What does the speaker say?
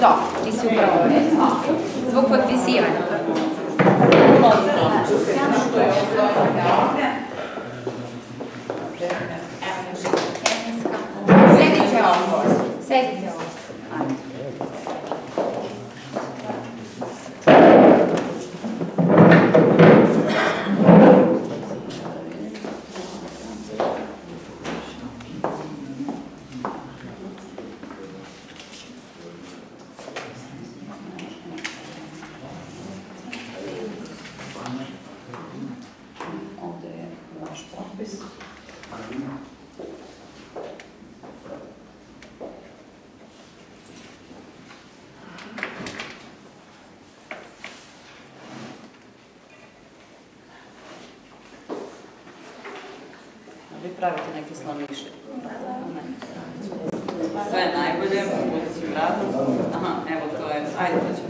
Da, ti si upravo Zbog potpisivanja. Sedite ovdje. Sedite. Isus. Vi pravite neki slomišlje? Sve najbolje, budućim radu. Aha, evo to je, ajde to ćemo.